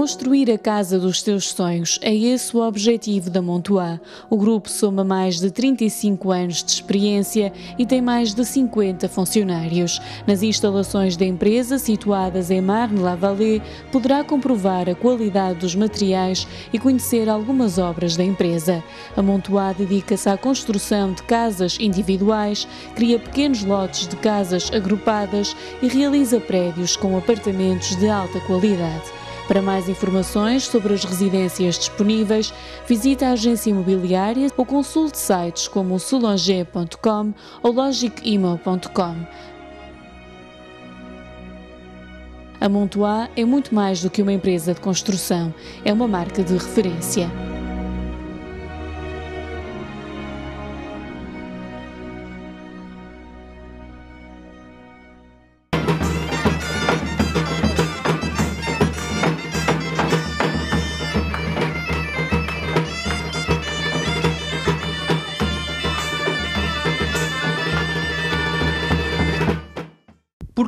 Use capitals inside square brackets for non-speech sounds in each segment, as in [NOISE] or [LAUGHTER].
Construir a casa dos teus sonhos é esse o objetivo da Montois. O grupo soma mais de 35 anos de experiência e tem mais de 50 funcionários. Nas instalações da empresa, situadas em Marne-la-Vallée, poderá comprovar a qualidade dos materiais e conhecer algumas obras da empresa. A Montois dedica-se à construção de casas individuais, cria pequenos lotes de casas agrupadas e realiza prédios com apartamentos de alta qualidade. Para mais informações sobre as residências disponíveis, visite a agência imobiliária ou consulte sites como soulanger.com ou logicimo.com. A Montois é muito mais do que uma empresa de construção, é uma marca de referência.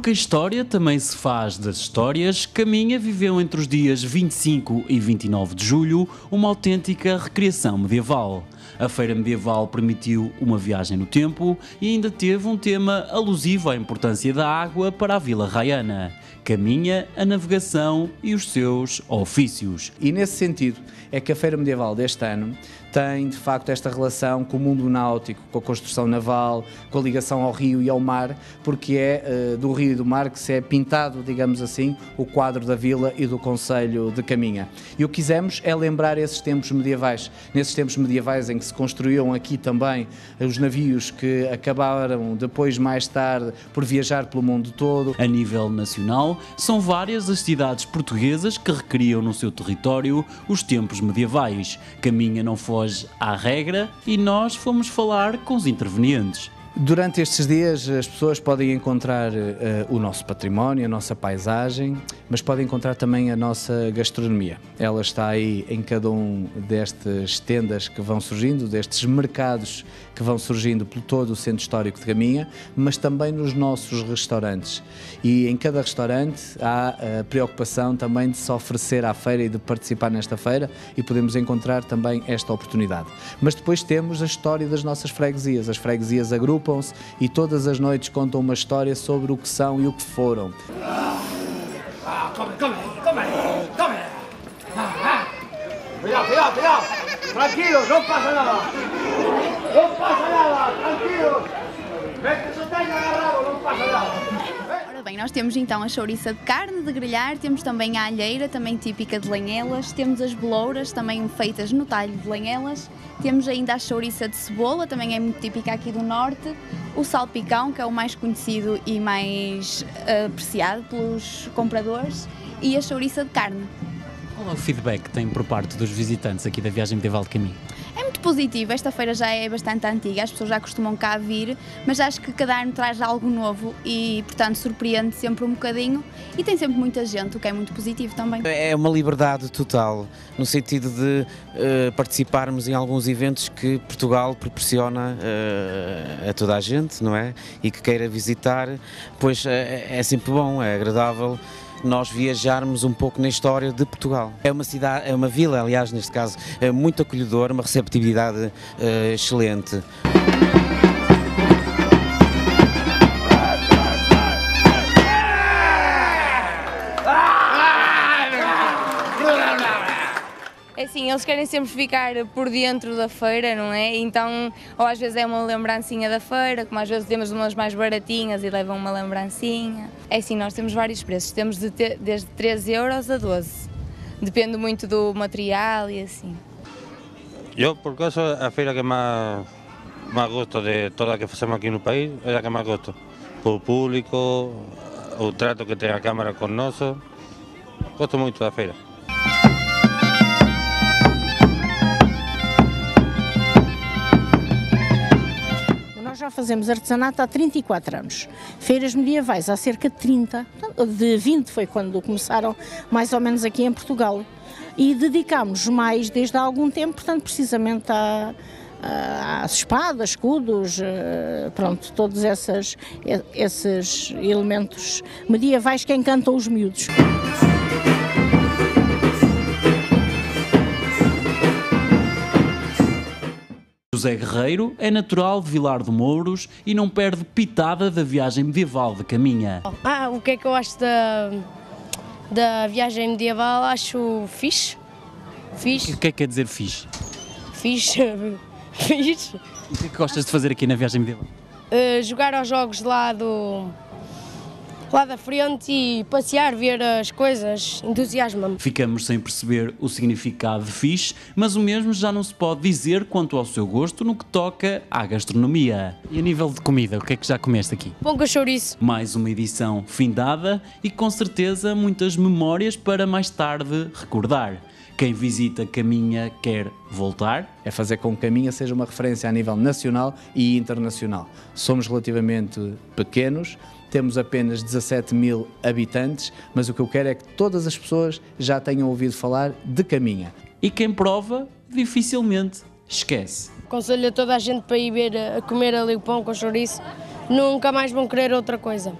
Porque a história também se faz das histórias, Caminha viveu entre os dias 25 e 29 de julho uma autêntica recriação medieval. A feira medieval permitiu uma viagem no tempo e ainda teve um tema alusivo à importância da água para a Vila Raiana. Caminha, a navegação e os seus ofícios. E nesse sentido é que a Feira Medieval deste ano tem de facto esta relação com o mundo náutico, com a construção naval, com a ligação ao rio e ao mar, porque é uh, do rio e do mar que se é pintado, digamos assim, o quadro da vila e do Conselho de Caminha. E o que quisemos é lembrar esses tempos medievais, nesses tempos medievais em que se construíam aqui também os navios que acabaram depois, mais tarde, por viajar pelo mundo todo. A nível nacional, são várias as cidades portuguesas que recriam no seu território os tempos medievais. Caminha não foi foge à regra e nós fomos falar com os intervenientes. Durante estes dias as pessoas podem encontrar uh, o nosso património, a nossa paisagem, mas podem encontrar também a nossa gastronomia. Ela está aí em cada um destas tendas que vão surgindo, destes mercados que vão surgindo por todo o centro histórico de Caminha, mas também nos nossos restaurantes. E em cada restaurante há a preocupação também de se oferecer à feira e de participar nesta feira e podemos encontrar também esta oportunidade. Mas depois temos a história das nossas freguesias. As freguesias agrupam-se e todas as noites contam uma história sobre o que são e o que foram. Ah, come, come, come, come. Ah, ah. Cuidado, cuidado, cuidado. Tranquilos, no pasa nada. Não passa nada, tranquilos. Vê que se tenha agarrado, não passa nada. Ora bem, nós temos então a chouriça de carne de grelhar, temos também a alheira, também típica de lenhelas, temos as belouras, também feitas no talho de lenhelas, temos ainda a chouriça de cebola, também é muito típica aqui do norte, o salpicão, que é o mais conhecido e mais uh, apreciado pelos compradores, e a chouriça de carne. Qual é o feedback que tem por parte dos visitantes aqui da Viagem Medieval de Caminho? Positivo, esta feira já é bastante antiga, as pessoas já costumam cá vir, mas acho que cada ano traz algo novo e, portanto, surpreende sempre um bocadinho e tem sempre muita gente, o que é muito positivo também. É uma liberdade total, no sentido de uh, participarmos em alguns eventos que Portugal proporciona uh, a toda a gente, não é? E que queira visitar, pois é, é sempre bom, é agradável nós viajarmos um pouco na história de Portugal. É uma cidade, é uma vila, aliás, neste caso, é muito acolhedora, uma receptividade uh, excelente. Eles querem sempre ficar por dentro da feira, não é? Então, ou às vezes é uma lembrancinha da feira, como às vezes temos umas mais baratinhas e levam uma lembrancinha. É assim, nós temos vários preços, temos de ter, desde 13 euros a 12. Depende muito do material e assim. Eu, por acaso, a feira que mais, mais gosto de toda a que fazemos aqui no país é a que mais gosto. Por público, o trato que tem a Câmara conosco, gosto muito da feira. Já fazemos artesanato há 34 anos. Feiras medievais há cerca de 30, de 20 foi quando começaram mais ou menos aqui em Portugal. E dedicámos mais desde há algum tempo, portanto, precisamente a às espadas, escudos, eh, pronto, todos esses elementos medievais que encantam os miúdos. José Guerreiro é natural de Vilar de Mouros e não perde pitada da viagem medieval de Caminha. Ah, o que é que eu acho da, da viagem medieval? Acho fixe. Fixe, O que é que quer dizer fixe? fixe, [LAUGHS] fixe. O que é que gostas de fazer aqui na viagem medieval? Uh, jogar aos jogos lá do. Lá da frente e passear, ver as coisas, entusiasma-me. Ficamos sem perceber o significado de fixe, mas o mesmo já não se pode dizer quanto ao seu gosto no que toca à gastronomia. E a nível de comida, o que é que já comeste aqui? Pão com chouriço. Mais uma edição findada e com certeza muitas memórias para mais tarde recordar. Quem visita Caminha quer voltar? É fazer com que Caminha seja uma referência a nível nacional e internacional. Somos relativamente pequenos, temos apenas 17 mil habitantes, mas o que eu quero é que todas as pessoas já tenham ouvido falar de Caminha. E quem prova, dificilmente esquece. Aconselho a toda a gente para ir ver, a comer ali o pão com chouriço. Nunca mais vão querer outra coisa.